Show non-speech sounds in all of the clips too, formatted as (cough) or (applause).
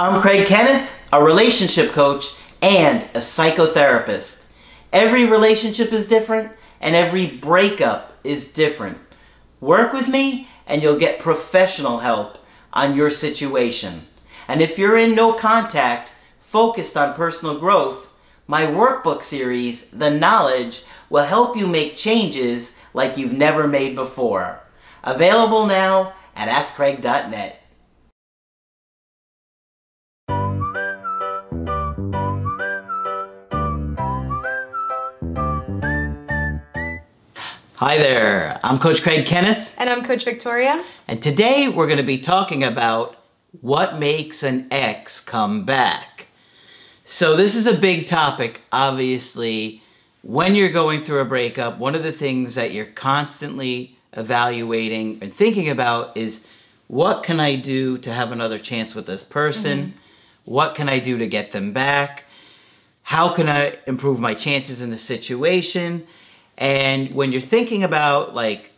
I'm Craig Kenneth, a relationship coach and a psychotherapist. Every relationship is different and every breakup is different. Work with me and you'll get professional help on your situation. And if you're in no contact, focused on personal growth, my workbook series, The Knowledge, will help you make changes like you've never made before. Available now at AskCraig.net. Hi there, I'm Coach Craig Kenneth. And I'm Coach Victoria. And today we're going to be talking about what makes an ex come back. So, this is a big topic, obviously. When you're going through a breakup, one of the things that you're constantly evaluating and thinking about is what can I do to have another chance with this person? Mm-hmm. What can I do to get them back? How can I improve my chances in the situation? And when you're thinking about like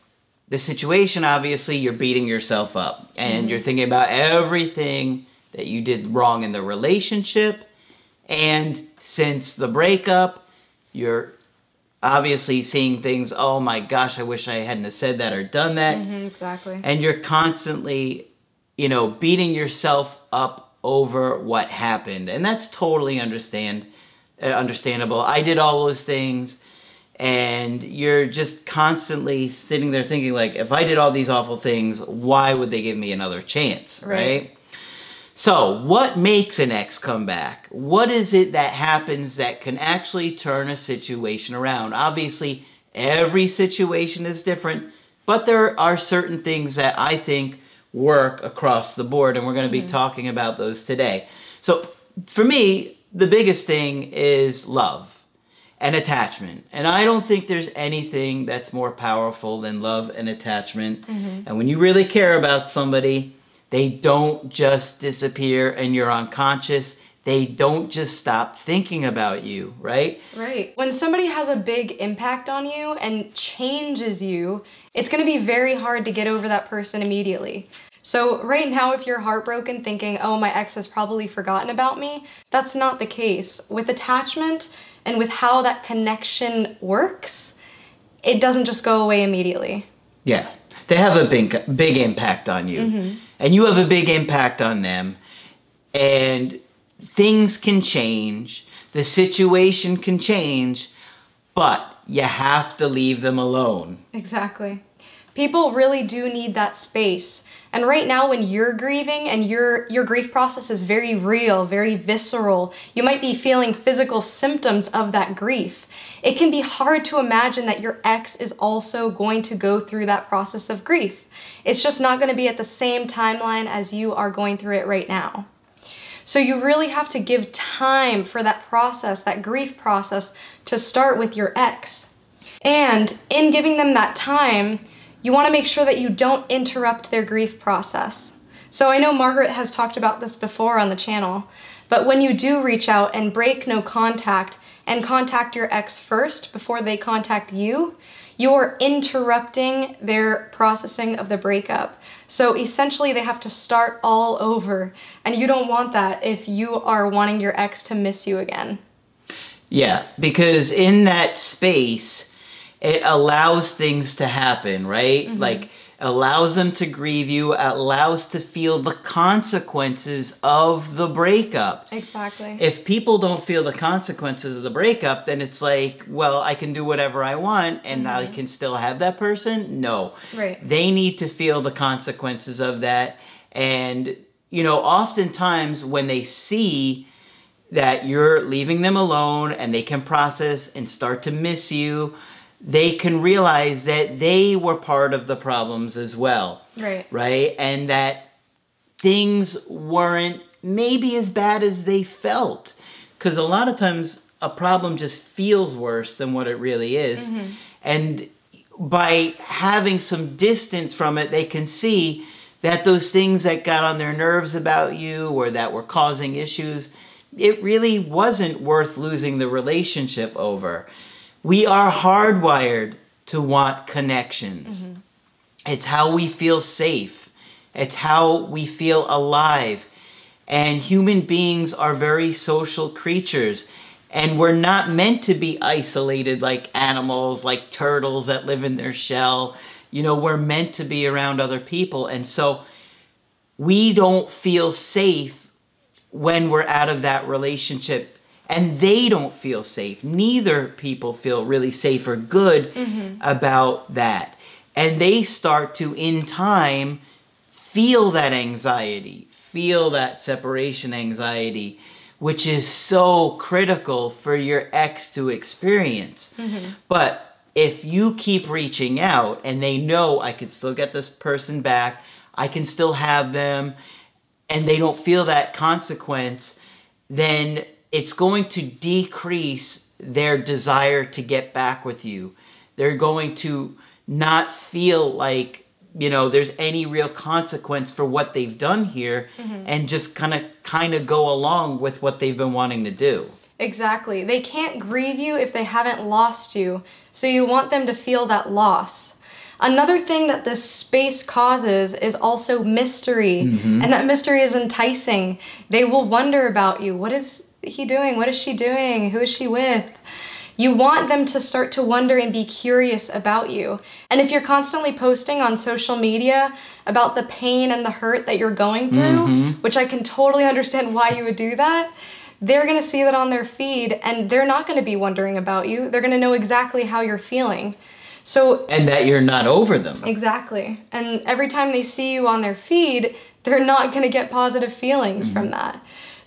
the situation, obviously you're beating yourself up and mm-hmm. you're thinking about everything that you did wrong in the relationship. And since the breakup, you're obviously seeing things, oh my gosh, I wish I hadn't said that or done that. Mm-hmm, exactly. And you're constantly, you know, beating yourself up over what happened. And that's totally understand uh, understandable. I did all those things and you're just constantly sitting there thinking like if i did all these awful things why would they give me another chance right, right? so what makes an ex come back? What is it that happens that can actually turn a situation around? Obviously every situation is different but there are certain things that i think work across the board and we're going to be mm-hmm. talking about those today. So for me the biggest thing is love and attachment. And I don't think there's anything that's more powerful than love and attachment. Mm-hmm. And when you really care about somebody, they don't just disappear and you're unconscious. They don't just stop thinking about you, right? Right. When somebody has a big impact on you and changes you, it's going to be very hard to get over that person immediately. So, right now, if you're heartbroken thinking, oh, my ex has probably forgotten about me, that's not the case. With attachment, and with how that connection works, it doesn't just go away immediately. Yeah. They have a big big impact on you. Mm-hmm. And you have a big impact on them. And things can change, the situation can change, but you have to leave them alone. Exactly. People really do need that space. And right now when you're grieving and your your grief process is very real, very visceral, you might be feeling physical symptoms of that grief. It can be hard to imagine that your ex is also going to go through that process of grief. It's just not going to be at the same timeline as you are going through it right now. So you really have to give time for that process, that grief process, to start with your ex. And in giving them that time, you want to make sure that you don't interrupt their grief process. So I know Margaret has talked about this before on the channel, but when you do reach out and break no contact and contact your ex first before they contact you, you're interrupting their processing of the breakup. So essentially, they have to start all over, and you don't want that if you are wanting your ex to miss you again. Yeah, because in that space, it allows things to happen, right? Mm-hmm. Like allows them to grieve you, allows to feel the consequences of the breakup. Exactly. If people don't feel the consequences of the breakup, then it's like, well, I can do whatever I want and mm-hmm. I can still have that person. No. Right. They need to feel the consequences of that. And, you know, oftentimes when they see that you're leaving them alone and they can process and start to miss you, they can realize that they were part of the problems as well. Right. Right? And that things weren't maybe as bad as they felt. Because a lot of times a problem just feels worse than what it really is. Mm-hmm. And by having some distance from it, they can see that those things that got on their nerves about you or that were causing issues, it really wasn't worth losing the relationship over. We are hardwired to want connections. Mm-hmm. It's how we feel safe. It's how we feel alive. And human beings are very social creatures. And we're not meant to be isolated like animals, like turtles that live in their shell. You know, we're meant to be around other people. And so we don't feel safe when we're out of that relationship and they don't feel safe. Neither people feel really safe or good mm-hmm. about that. And they start to, in time, feel that anxiety, feel that separation anxiety, which is so critical for your ex to experience. Mm-hmm. But if you keep reaching out and they know I could still get this person back, I can still have them, and they don't feel that consequence, then it's going to decrease their desire to get back with you. They're going to not feel like, you know, there's any real consequence for what they've done here mm-hmm. and just kind of kind of go along with what they've been wanting to do. Exactly. They can't grieve you if they haven't lost you. So you want them to feel that loss. Another thing that this space causes is also mystery, mm-hmm. and that mystery is enticing. They will wonder about you. What is he doing? What is she doing? Who is she with? You want them to start to wonder and be curious about you. And if you're constantly posting on social media about the pain and the hurt that you're going through, mm-hmm. which I can totally understand why you would do that, they're going to see that on their feed and they're not going to be wondering about you. They're going to know exactly how you're feeling. So and that you're not over them. Exactly. And every time they see you on their feed, they're not going to get positive feelings mm-hmm. from that.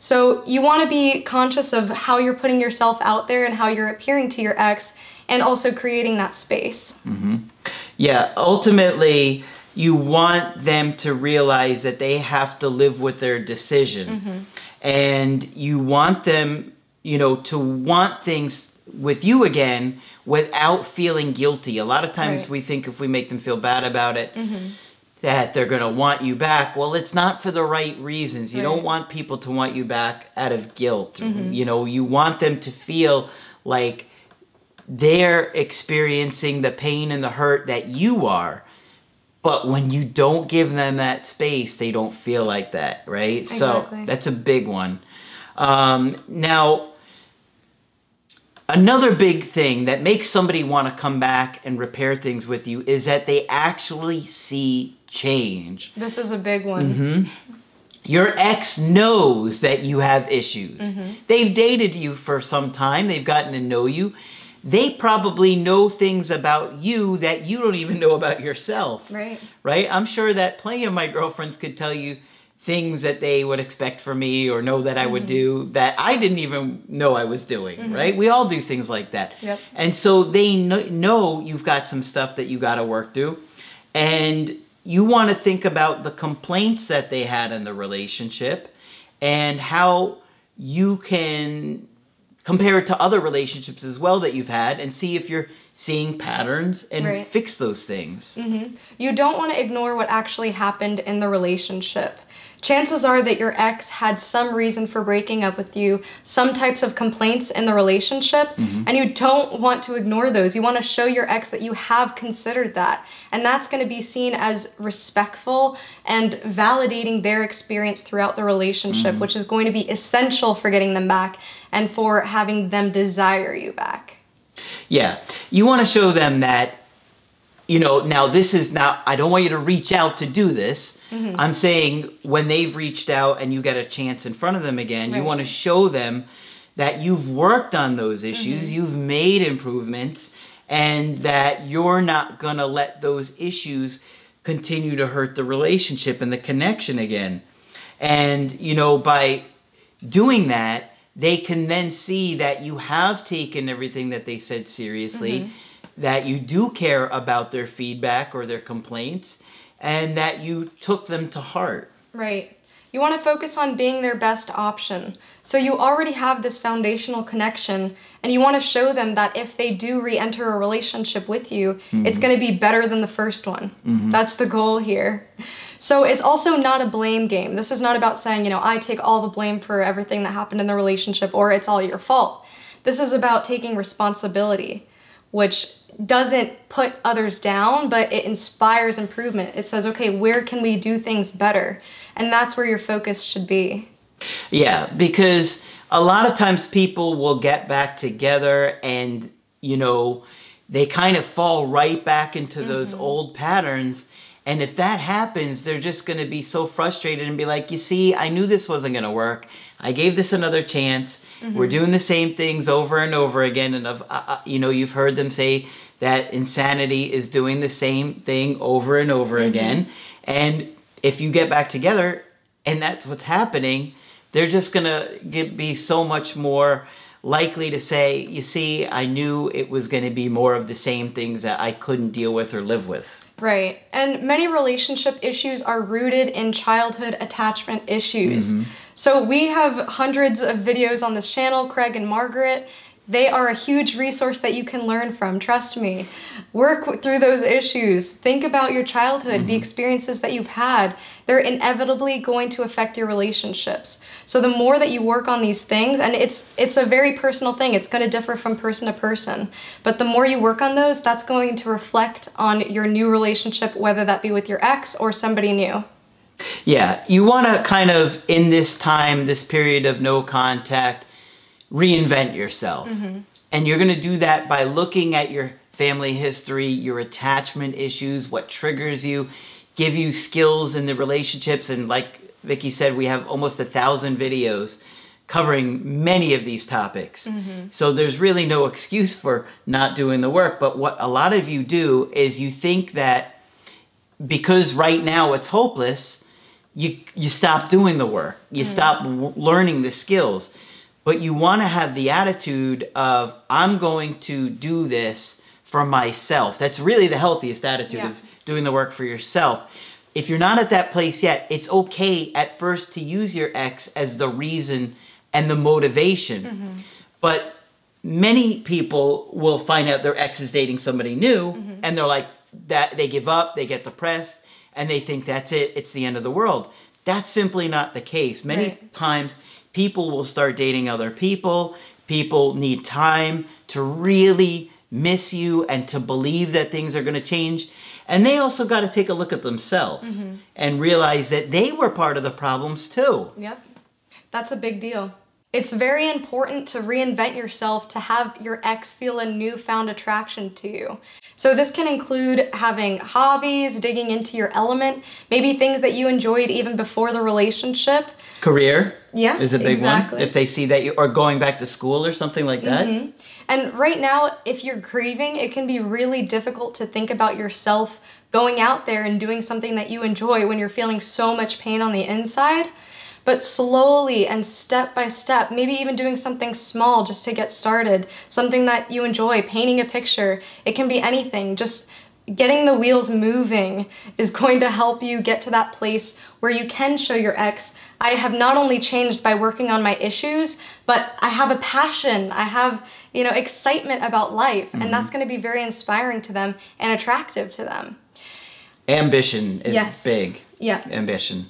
So you want to be conscious of how you're putting yourself out there and how you're appearing to your ex and also creating that space. Mm-hmm. Yeah, ultimately you want them to realize that they have to live with their decision. Mm-hmm. And you want them, you know, to want things with you again without feeling guilty. A lot of times right. we think if we make them feel bad about it, mm-hmm. That they're going to want you back. Well, it's not for the right reasons. You right. don't want people to want you back out of guilt. Mm-hmm. You know, you want them to feel like they're experiencing the pain and the hurt that you are. But when you don't give them that space, they don't feel like that, right? Exactly. So that's a big one. Um, now, Another big thing that makes somebody want to come back and repair things with you is that they actually see change. This is a big one. Mm-hmm. Your ex knows that you have issues. Mm-hmm. They've dated you for some time, they've gotten to know you. They probably know things about you that you don't even know about yourself. Right. Right? I'm sure that plenty of my girlfriends could tell you things that they would expect from me or know that I would mm-hmm. do that I didn't even know I was doing, mm-hmm. right? We all do things like that. Yep. And so they know you've got some stuff that you got to work through. And you want to think about the complaints that they had in the relationship and how you can compare it to other relationships as well that you've had and see if you're seeing patterns and right. fix those things. Mm-hmm. You don't want to ignore what actually happened in the relationship chances are that your ex had some reason for breaking up with you, some types of complaints in the relationship, mm-hmm. and you don't want to ignore those. You want to show your ex that you have considered that. And that's going to be seen as respectful and validating their experience throughout the relationship, mm-hmm. which is going to be essential for getting them back and for having them desire you back. Yeah. You want to show them that you know, now this is now, I don't want you to reach out to do this. Mm-hmm. I'm saying when they've reached out and you get a chance in front of them again, right. you want to show them that you've worked on those issues, mm-hmm. you've made improvements, and that you're not going to let those issues continue to hurt the relationship and the connection again. And, you know, by doing that, they can then see that you have taken everything that they said seriously. Mm-hmm that you do care about their feedback or their complaints and that you took them to heart. Right. You want to focus on being their best option. So you already have this foundational connection, and you want to show them that if they do re enter a relationship with you, mm-hmm. it's going to be better than the first one. Mm-hmm. That's the goal here. So it's also not a blame game. This is not about saying, you know, I take all the blame for everything that happened in the relationship or it's all your fault. This is about taking responsibility, which doesn't put others down, but it inspires improvement. It says, okay, where can we do things better? And that's where your focus should be. Yeah, because a lot of times people will get back together and, you know, they kind of fall right back into those mm-hmm. old patterns. And if that happens, they're just going to be so frustrated and be like, you see, I knew this wasn't going to work. I gave this another chance. We're doing the same things over and over again. And, of, uh, uh, you know, you've heard them say that insanity is doing the same thing over and over again. And if you get back together and that's what's happening, they're just going to be so much more likely to say, you see, I knew it was going to be more of the same things that I couldn't deal with or live with. Right. And many relationship issues are rooted in childhood attachment issues. Mm-hmm. So we have hundreds of videos on this channel, Craig and Margaret. They are a huge resource that you can learn from, trust me. Work through those issues. Think about your childhood, the mm-hmm. experiences that you've had. They're inevitably going to affect your relationships. So the more that you work on these things, and it's it's a very personal thing. It's going to differ from person to person. But the more you work on those, that's going to reflect on your new relationship, whether that be with your ex or somebody new. Yeah, you want to kind of, in this time, this period of no contact, reinvent yourself. Mm-hmm. And you're going to do that by looking at your family history, your attachment issues, what triggers you, give you skills in the relationships. And like Vicky said, we have almost a thousand videos covering many of these topics. Mm-hmm. So there's really no excuse for not doing the work. But what a lot of you do is you think that because right now it's hopeless, you you stop doing the work. You mm. stop w- learning the skills. But you want to have the attitude of I'm going to do this for myself. That's really the healthiest attitude Yeah. of doing the work for yourself. If you're not at that place yet, it's okay at first to use your ex as the reason and the motivation. Mm-hmm. But many people will find out their ex is dating somebody new mm-hmm. and they're like that they give up, they get depressed and they think that's it, it's the end of the world. That's simply not the case. Many Right. times people will start dating other people. People need time to really miss you and to believe that things are going to change. And they also got to take a look at themselves mm-hmm. and realize that they were part of the problems too. Yep. That's a big deal. It's very important to reinvent yourself to have your ex feel a newfound attraction to you. So, this can include having hobbies, digging into your element, maybe things that you enjoyed even before the relationship. Career Yeah, is a big exactly. one. If they see that you or going back to school or something like that. Mm-hmm. And right now, if you're grieving, it can be really difficult to think about yourself going out there and doing something that you enjoy when you're feeling so much pain on the inside. But slowly and step by step, maybe even doing something small just to get started, something that you enjoy, painting a picture, it can be anything. Just getting the wheels moving (laughs) is going to help you get to that place where you can show your ex I have not only changed by working on my issues, but I have a passion. I have, you know, excitement about life, and that's mm-hmm. going to be very inspiring to them and attractive to them. Ambition is Yes. big. Yeah. Ambition.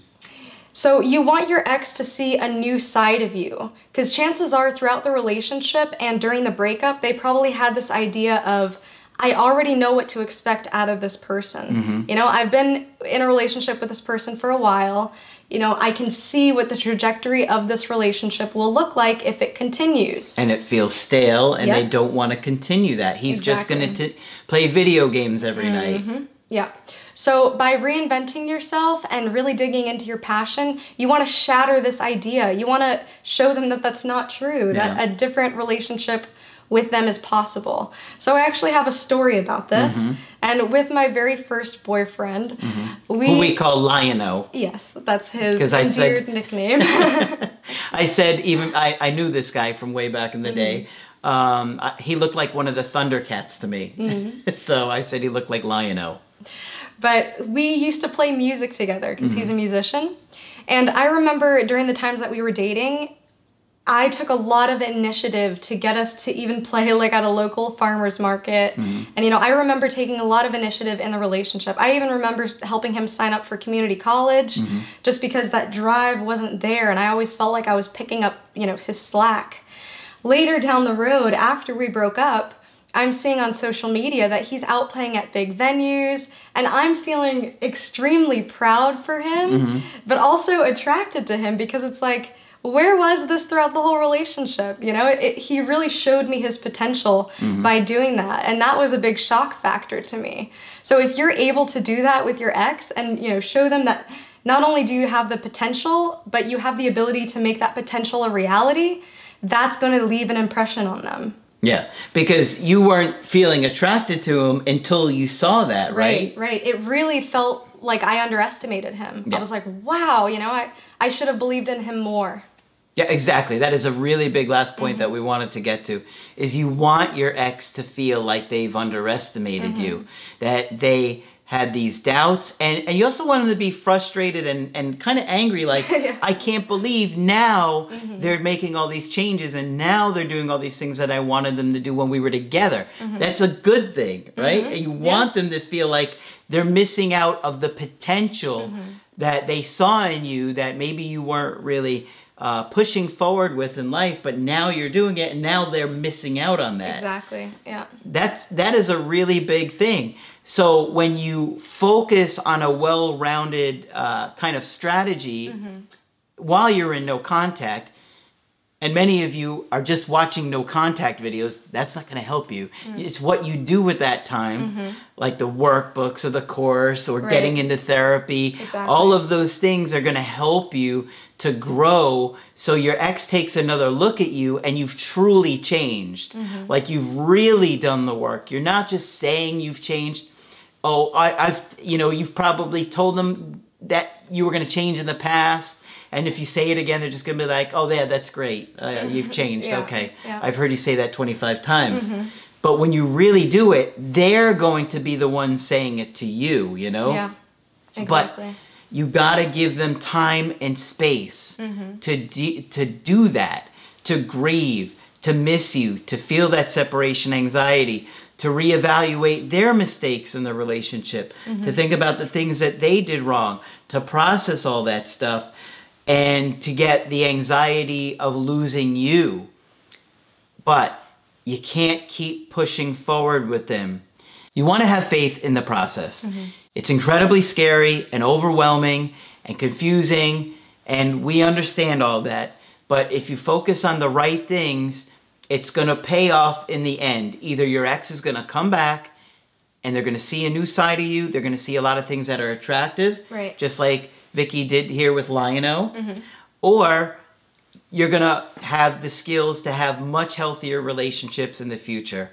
So you want your ex to see a new side of you because chances are throughout the relationship and during the breakup they probably had this idea of I already know what to expect out of this person. Mm-hmm. You know, I've been in a relationship with this person for a while. You know, I can see what the trajectory of this relationship will look like if it continues. And it feels stale, and they don't want to continue that. He's just going to play video games every night. Mm-hmm. Yeah. So by reinventing yourself and really digging into your passion, you want to shatter this idea. You want to show them that that's not true, that Yeah. a different relationship with them is possible. So I actually have a story about this. Mm-hmm. And with my very first boyfriend, mm-hmm. we Who we call Lion-O. Yes, that's his I said- (laughs) nickname. I said even I, I knew this guy from way back in the mm-hmm. day. Um, I, he looked like one of the Thundercats to me, (laughs) so I said he looked like Lion-O. But we used to play music together because he's a mm-hmm. musician. And I remember during the times that we were dating, I took a lot of initiative to get us to even play like at a local farmers market. Mm-hmm. And you know, I remember taking a lot of initiative in the relationship. I even remember helping him sign up for community college mm-hmm. just because that drive wasn't there and I always felt like I was picking up, you know, his slack. Later down the road after we broke up, I'm seeing on social media that he's out playing at big venues, and I'm feeling extremely proud for him, but also attracted to him because it's like, where was this throughout the whole relationship? You know, it, he really showed me his potential mm-hmm. by doing that. And that was a big shock factor to me. So if you're able to do that with your ex and, you know, show them that not only do you have the potential, but you have the ability to make that potential a reality, that's going to leave an impression on them. Yeah, because you weren't feeling attracted to him until you saw that, right? Right, right. It really felt like I underestimated him. Yeah. I was like, wow, you know, I, I should have believed in him more. Yeah, exactly. That is a really big last point mm-hmm. that we wanted to get to is you want your ex to feel like they've underestimated mm-hmm. you, that they had these doubts and, and you also want them to be frustrated and, and kind of angry (laughs) like yeah. i can't believe now mm-hmm. they're making all these changes and now they're doing all these things that i wanted them to do when we were together mm-hmm. that's a good thing right mm-hmm. and you want yeah. them to feel like they're missing out of the potential mm-hmm. that they saw in you that maybe you weren't really uh, pushing forward with in life, but now you're doing it, and now they're missing out on that. Exactly. Yeah. That's that is a really big thing. So when you focus on a well-rounded uh, kind of strategy mm-hmm. while you're in no contact, and many of you are just watching no contact videos, that's not going to help you. Mm. It's what you do with that time, mm-hmm. like the workbooks or the course or right. getting into therapy. Exactly. All of those things are going to help you to grow so your ex takes another look at you and you've truly changed. Mm-hmm. Like you've really done the work. You're not just saying you've changed. Oh, I, I've, you know, you've probably told them that you were going to change in the past and if you say it again, they're just going to be like, oh, yeah, that's great. Uh, you've changed. yeah, okay. Yeah. I've heard you say that 25 times. Mm-hmm. But when you really do it, they're going to be the ones saying it to you, you know? Yeah. Exactly. But you got to give them time and space mm-hmm. to, de- to do that, to grieve, to miss you, to feel that separation anxiety, to reevaluate their mistakes in the relationship, mm-hmm. to think about the things that they did wrong, to process all that stuff and to get the anxiety of losing you. But you can't keep pushing forward with them. You want to have faith in the process. Mm-hmm. It's incredibly scary and overwhelming and confusing, and we understand all that. But if you focus on the right things, it's going to pay off in the end. Either your ex is going to come back and they're going to see a new side of you, they're going to see a lot of things that are attractive. Right. Just like Vicky did here with Lion-O, mm-hmm. or you're gonna have the skills to have much healthier relationships in the future.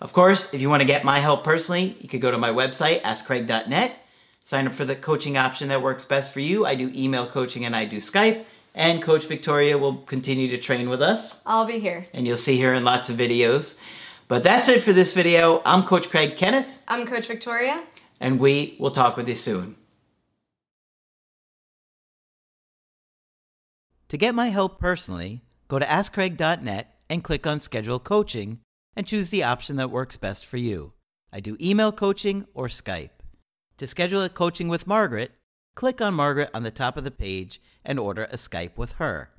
Of course, if you want to get my help personally, you could go to my website, askcraig.net, sign up for the coaching option that works best for you. I do email coaching and I do Skype. And Coach Victoria will continue to train with us. I'll be here. And you'll see her in lots of videos. But that's it for this video. I'm Coach Craig Kenneth. I'm Coach Victoria. And we will talk with you soon. To get my help personally, go to AskCraig.net and click on Schedule Coaching and choose the option that works best for you. I do email coaching or Skype. To schedule a coaching with Margaret, click on Margaret on the top of the page and order a Skype with her.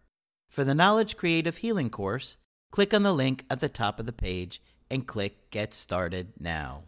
For the Knowledge Creative Healing course, click on the link at the top of the page and click Get Started Now.